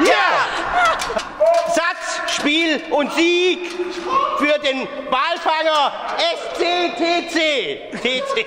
Ja! Satz, Spiel und Sieg für den Walfanger SCTC. TC.